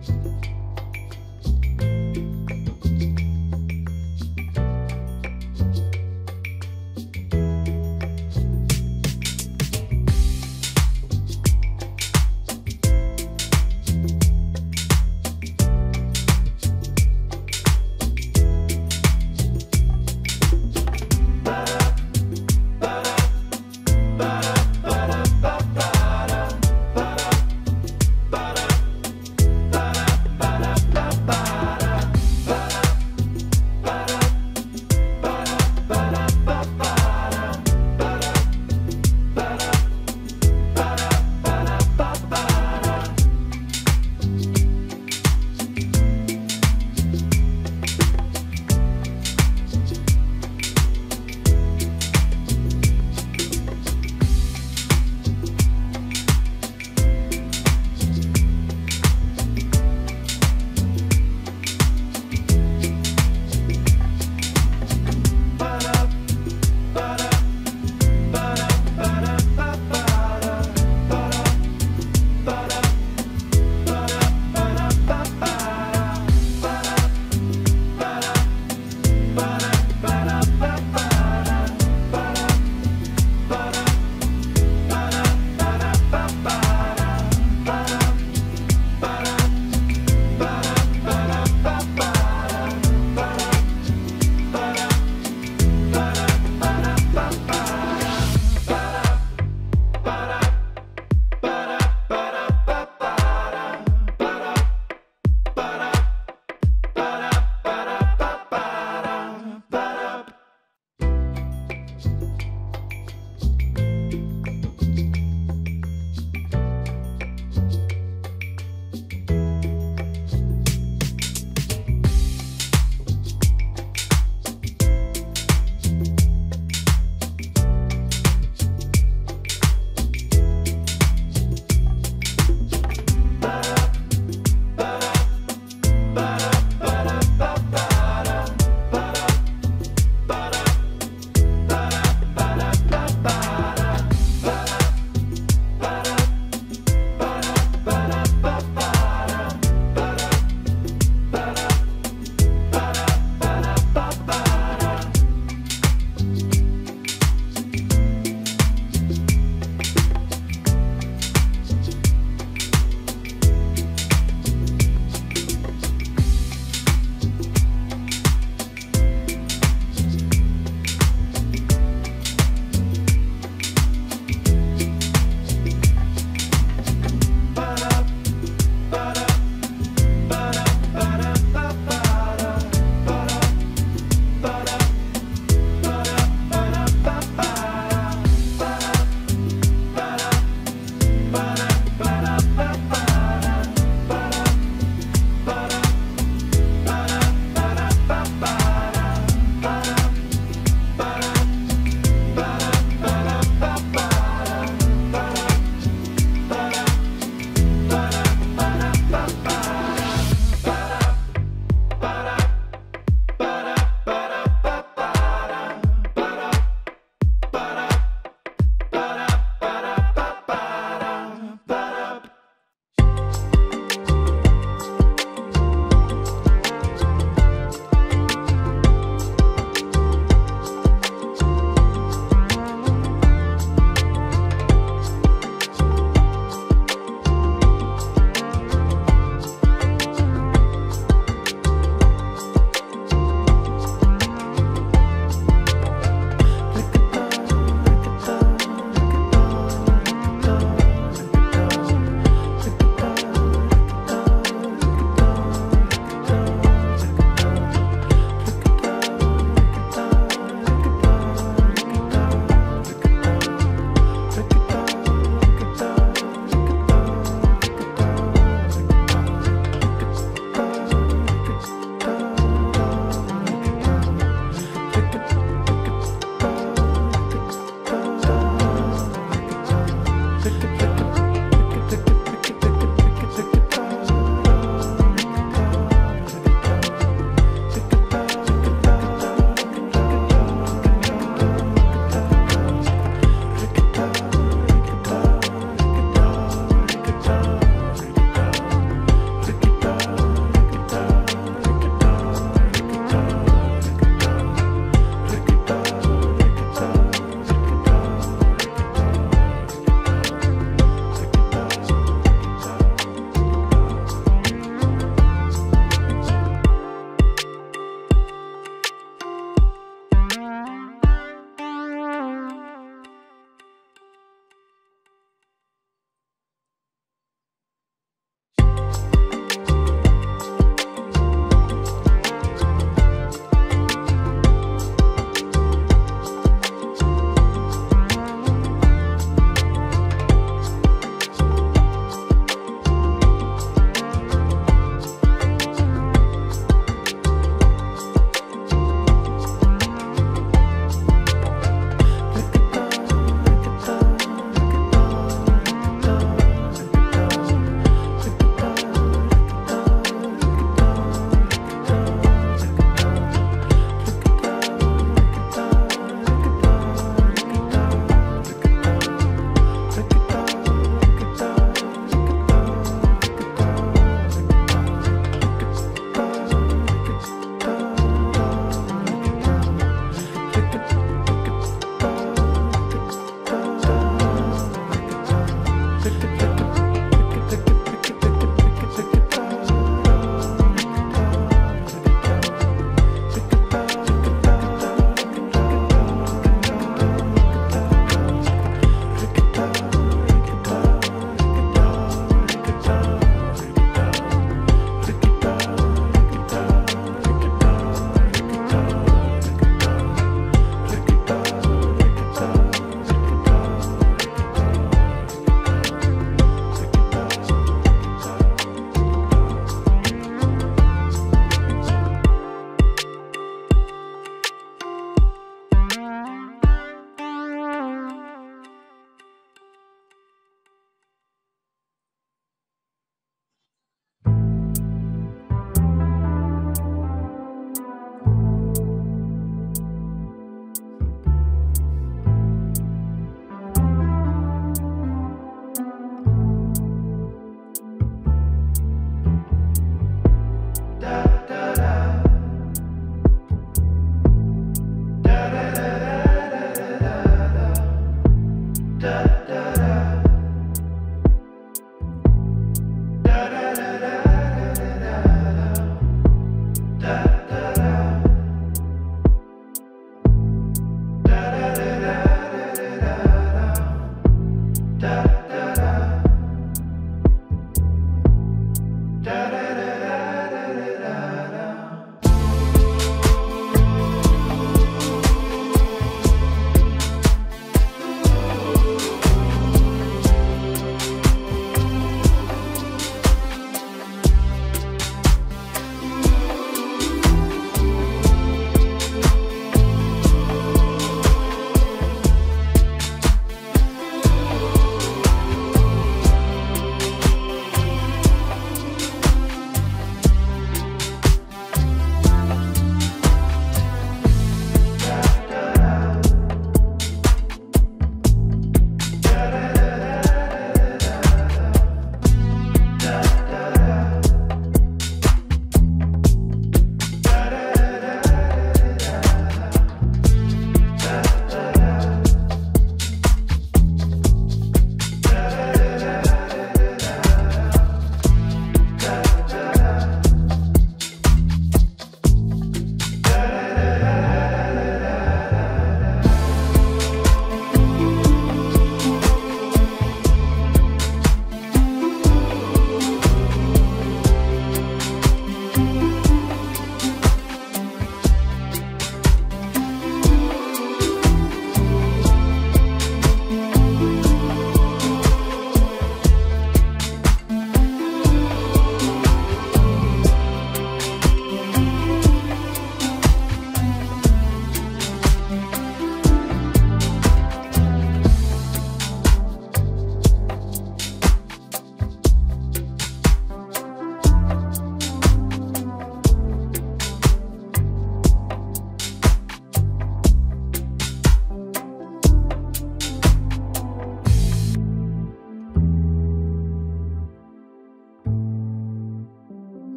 Jesus.